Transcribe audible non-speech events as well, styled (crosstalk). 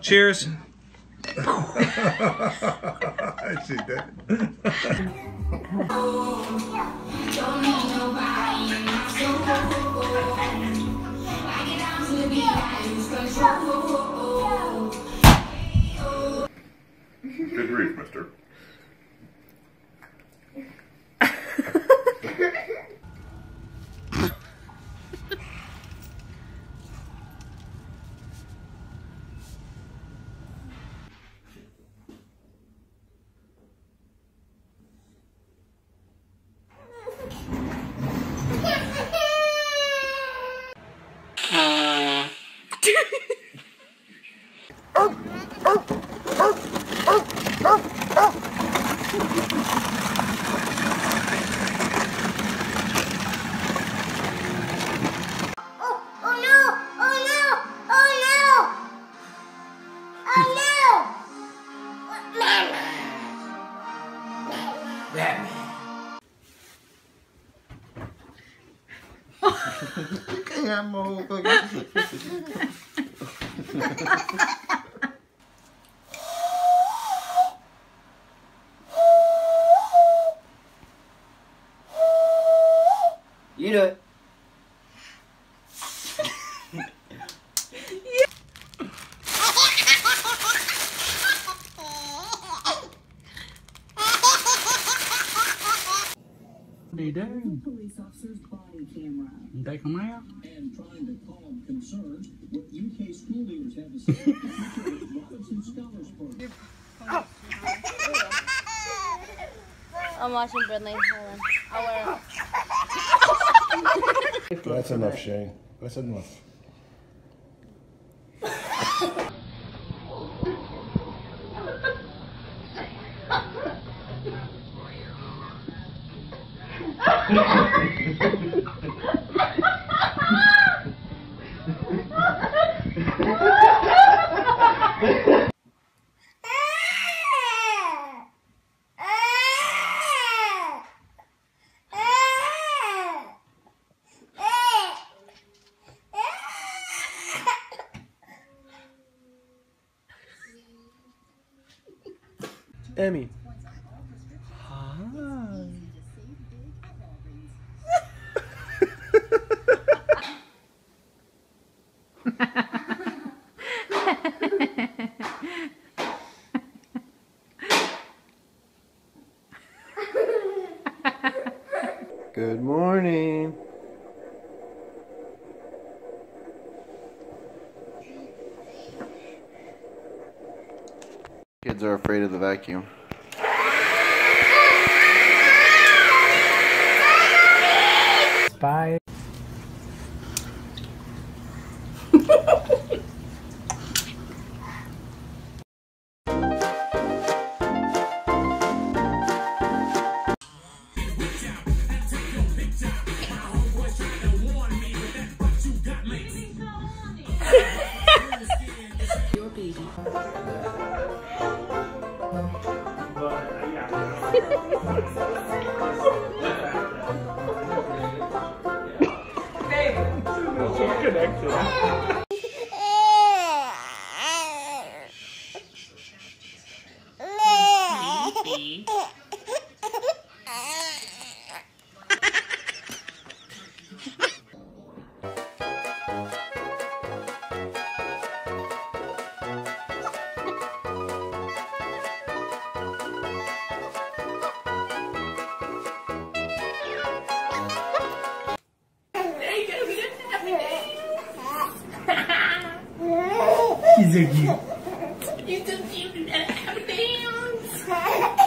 Cheers. I see that. Good grief, mister. Oh, no! Oh no! Mama! You do the future of Robinson Scholars Program. I'm watching Bradley. Hold on. I'll wear it. That's enough, Shane. That's enough. Emmy. Good morning. Kids are afraid of the vacuum. Bye. (laughs) baby. connected. Sleepy. You so cute. You gotta have a dance. (laughs)